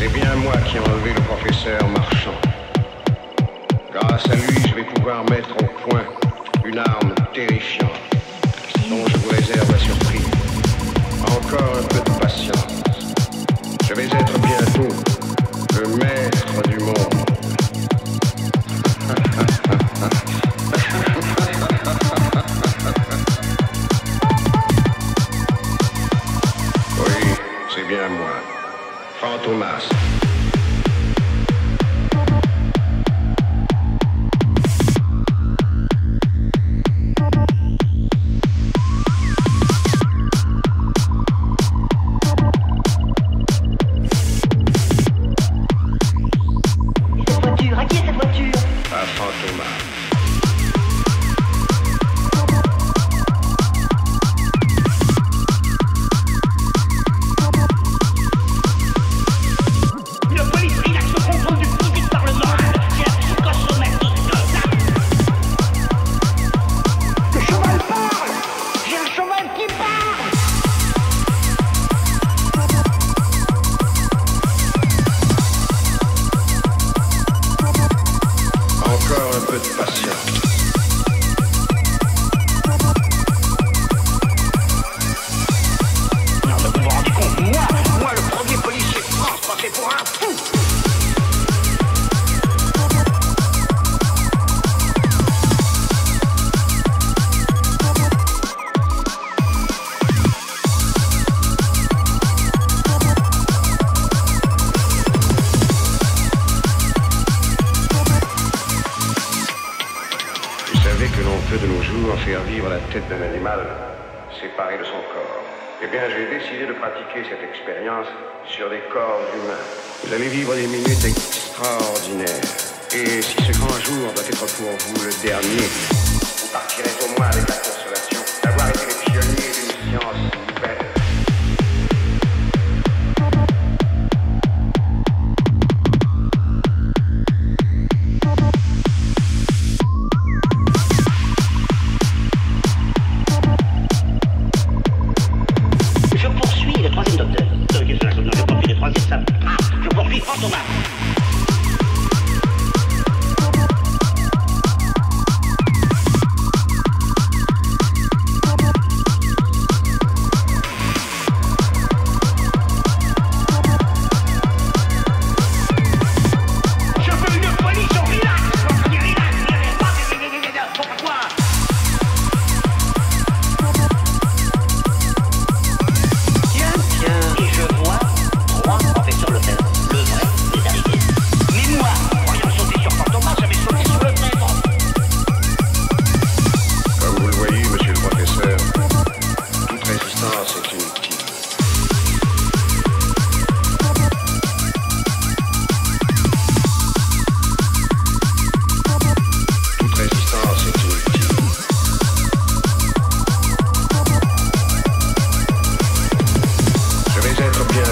C'est bien moi qui ai enlevé le professeur Marchand. Grâce à lui, je vais pouvoir mettre au point une arme terrifiante dont je vous réserve la surprise. De nos jours faire vivre la tête d'un animal séparé de son corps. Eh bien, j'ai décidé de pratiquer cette expérience sur des corps humains. Vous allez vivre des minutes extraordinaires. Et si ce grand jour doit être pour vous le dernier, vous partirez au moins avec la consolation d'avoir été les pionniers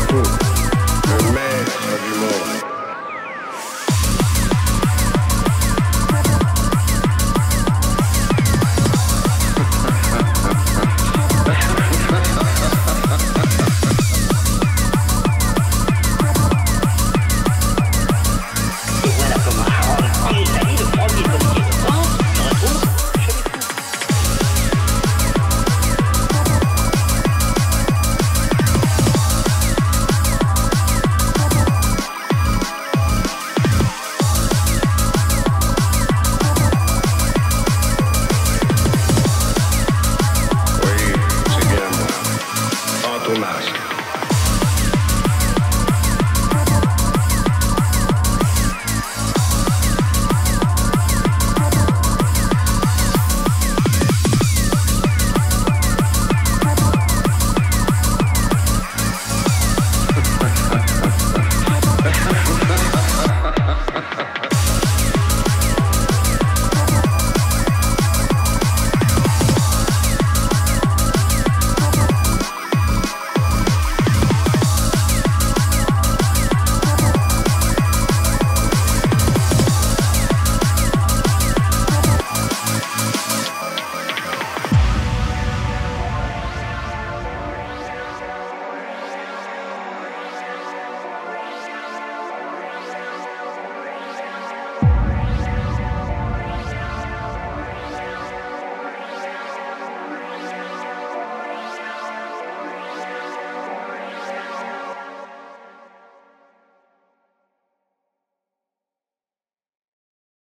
Group.